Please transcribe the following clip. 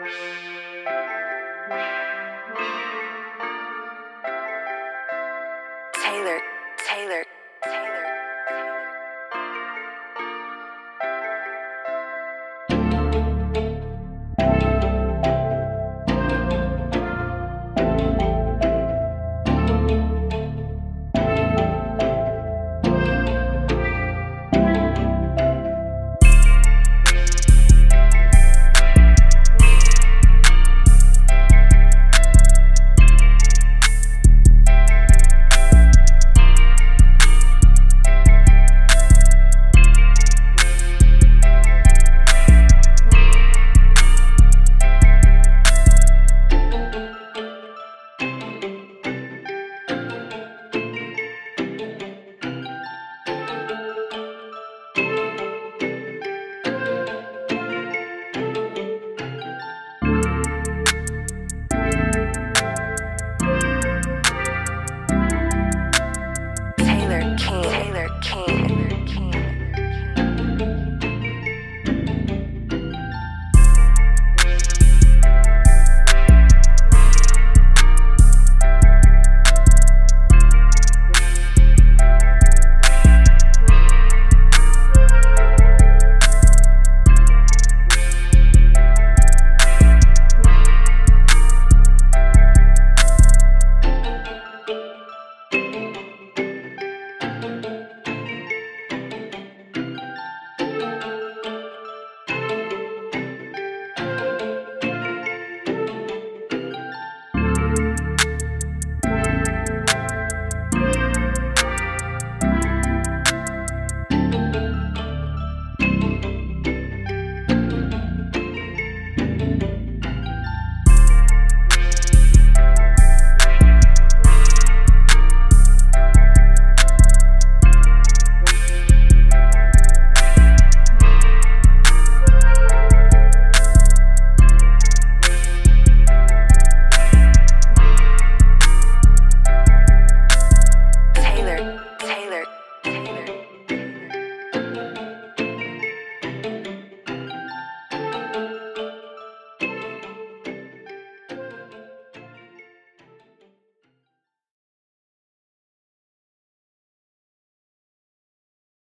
Taylor, Taylor. Taylor.